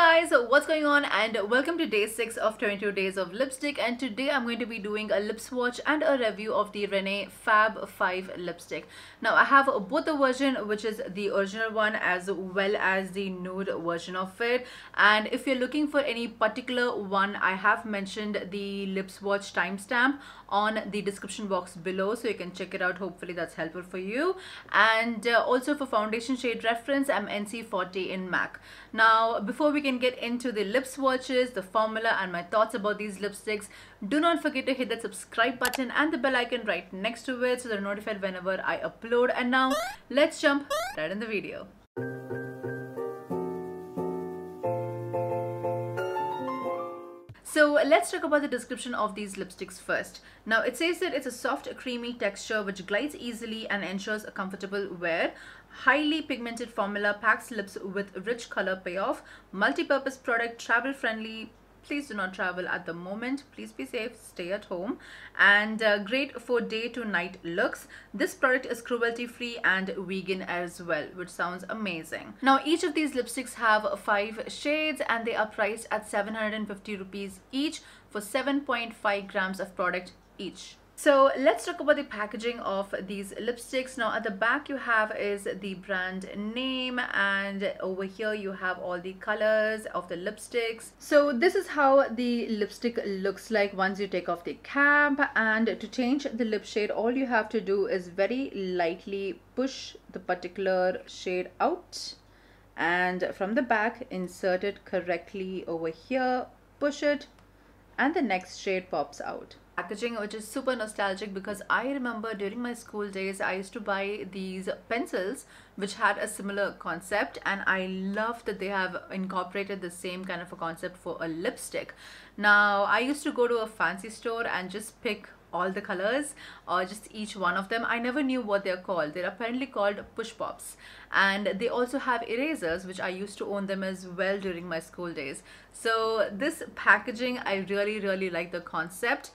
guys what's going on? And welcome to day 6 of 22 days of lipstick. And today I'm going to be doing a lip swatch and a review of the Renee Fab 5 lipstick. Now I have both the version which is the original one as well as the nude version of it. And if you're looking for any particular one I have mentioned the lip swatch timestamp on the description box below so you can check it out hopefully that's helpful for you and uh, also for foundation shade reference I'm NC40 in MAC now before we can get into the lip swatches, the formula and my thoughts about these lipsticks, do not forget to hit that subscribe button and the bell icon right next to it so they're notified whenever I upload. And now let's jump right in the video. So let's talk about the description of these lipsticks first. Now it says that it's a soft creamy texture which glides easily and ensures a comfortable wear. Highly pigmented formula packs lips with rich color payoff. Multi-purpose product, travel friendly, please do not travel at the moment. Please be safe. Stay at home. And uh, great for day to night looks. This product is cruelty free and vegan as well which sounds amazing. Now each of these lipsticks have five shades and they are priced at 750 rupees each for 7.5 grams of product each so let's talk about the packaging of these lipsticks. Now at the back you have is the brand name and over here you have all the colors of the lipsticks. So this is how the lipstick looks like once you take off the cap and to change the lip shade all you have to do is very lightly push the particular shade out and from the back insert it correctly over here push it and the next shade pops out packaging which is super nostalgic because I remember during my school days I used to buy these pencils which had a similar concept and I love that they have incorporated the same kind of a concept for a lipstick. Now I used to go to a fancy store and just pick all the colors or just each one of them. I never knew what they're called. They're apparently called push pops and they also have erasers which I used to own them as well during my school days. So this packaging I really really like the concept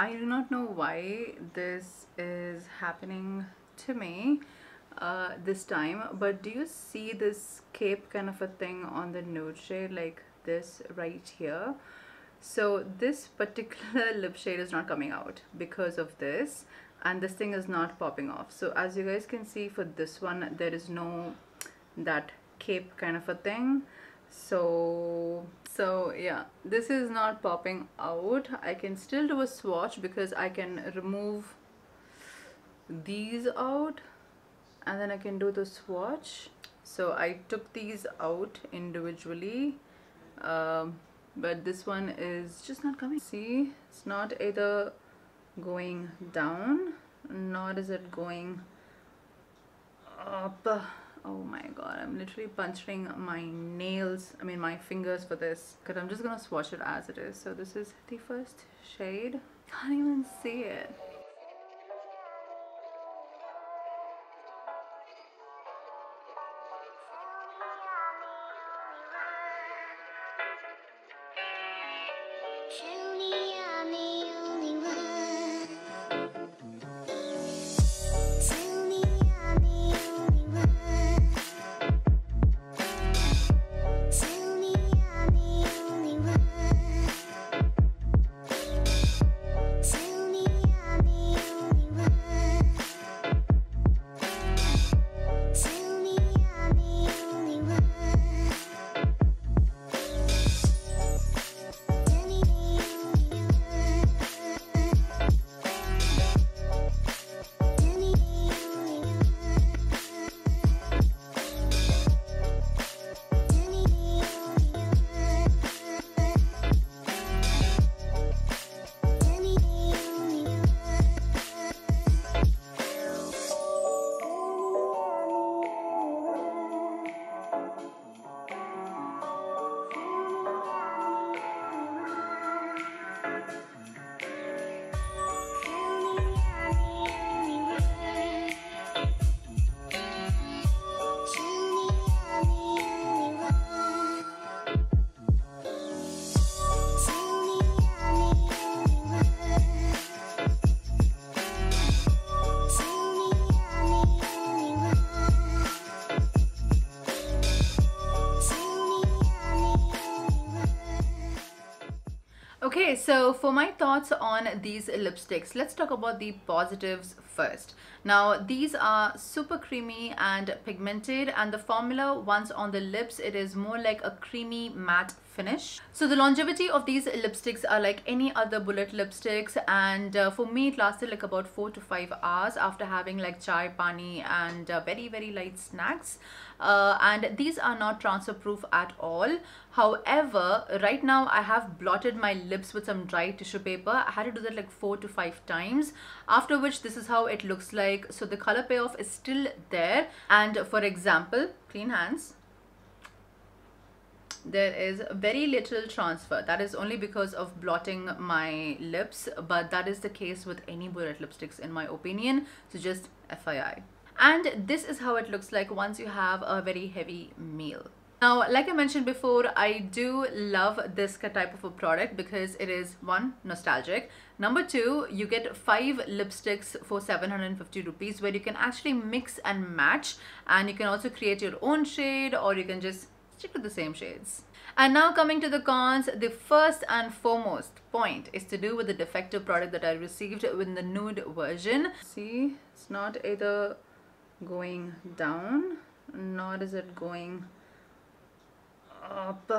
I do not know why this is happening to me uh, this time but do you see this cape kind of a thing on the nude shade like this right here? So this particular lip shade is not coming out because of this and this thing is not popping off. So as you guys can see for this one there is no that cape kind of a thing. So so yeah this is not popping out. I can still do a swatch because I can remove these out and then I can do the swatch. So I took these out individually um, but this one is just not coming. See it's not either going down nor is it going up oh my god i'm literally puncturing my nails i mean my fingers for this because i'm just gonna swatch it as it is. So this is the first shade. Can't even see it so for my thoughts on these lipsticks, let's talk about the positives first. Now, these are super creamy and pigmented and the formula once on the lips, it is more like a creamy matte finish. So the longevity of these lipsticks are like any other bullet lipsticks and uh, for me it lasted like about 4 to 5 hours after having like chai, pani and uh, very very light snacks. Uh, and these are not transfer proof at all. However right now i have blotted my lips with some dry tissue paper. I had to do that like four to five times after which this is how it looks like so the color payoff is still there. And for example clean hands. There is very little transfer. That is only because of blotting my lips but that is the case with any bullet lipsticks in my opinion. So just FYI and this is how it looks like once you have a very heavy meal now like i mentioned before i do love this type of a product because it is one nostalgic number two you get five lipsticks for 750 rupees where you can actually mix and match and you can also create your own shade or you can just stick to the same shades and now coming to the cons, the first and foremost point is to do with the defective product that I received in the nude version. See, it's not either going down nor is it going up.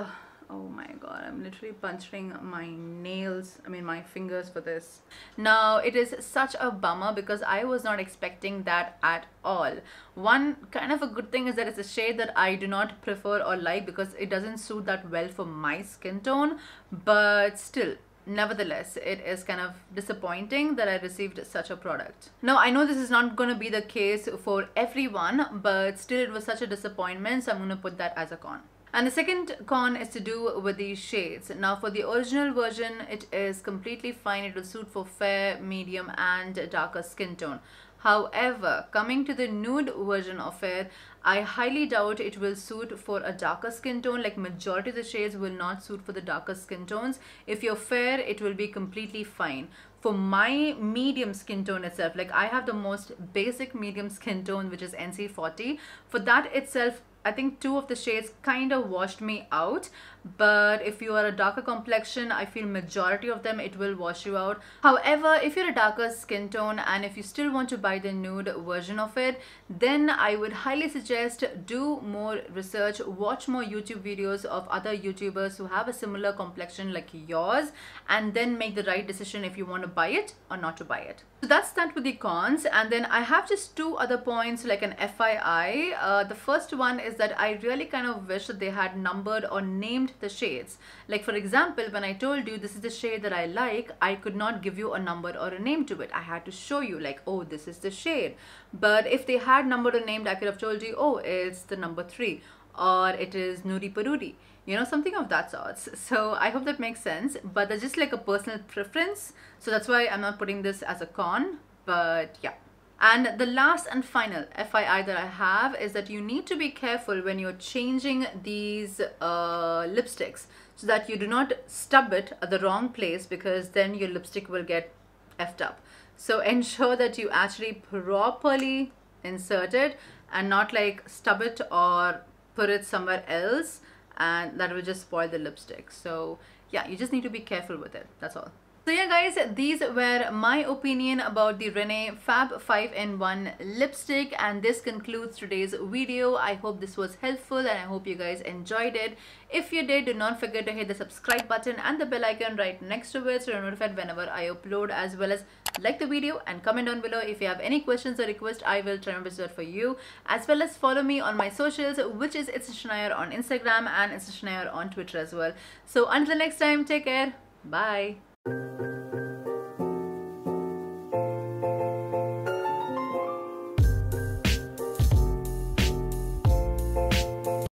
Oh my god i'm literally puncturing my nails i mean my fingers for this. Now it is such a bummer because i was not expecting that at all. One kind of a good thing is that it's a shade that i do not prefer or like because it doesn't suit that well for my skin tone but still nevertheless it is kind of disappointing that i received such a product. Now i know this is not going to be the case for everyone but still it was such a disappointment so i'm going to put that as a con and the second con is to do with these shades. Now for the original version, it is completely fine. It will suit for fair, medium and darker skin tone. However, coming to the nude version of it, I highly doubt it will suit for a darker skin tone. Like majority of the shades will not suit for the darker skin tones. If you're fair, it will be completely fine. For my medium skin tone itself, like I have the most basic medium skin tone, which is NC40. For that itself, I think two of the shades kind of washed me out but if you are a darker complexion I feel majority of them it will wash you out. However if you're a darker skin tone and if you still want to buy the nude version of it then I would highly suggest do more research watch more YouTube videos of other YouTubers who have a similar complexion like yours and then make the right decision if you want to buy it or not to buy it. So that's that with the cons. And then I have just two other points like an FYI uh, the first one is that I really kind of wish that they had numbered or named named the shades. Like for example, when I told you this is the shade that I like, I could not give you a number or a name to it. I had to show you like, oh, this is the shade. But if they had numbered or named, I could have told you, oh, it's the number three or it is Nuri Paruri you know something of that sort. so i hope that makes sense but that's just like a personal preference so that's why i'm not putting this as a con but yeah and the last and final FYI that I have is that you need to be careful when you're changing these uh, lipsticks so that you do not stub it at the wrong place because then your lipstick will get effed up. So ensure that you actually properly insert it and not like stub it or put it somewhere else and that will just spoil the lipstick. So yeah, you just need to be careful with it. That's all. So yeah guys, these were my opinion about the Renee Fab 5 in 1 lipstick and this concludes today's video. I hope this was helpful and I hope you guys enjoyed it. If you did, do not forget to hit the subscribe button and the bell icon right next to it so you're notified whenever I upload as well as like the video and comment down below if you have any questions or requests I will try my best for you as well as follow me on my socials which is It's on Instagram and It's on Twitter as well. So until next time, take care. Bye. Thank you.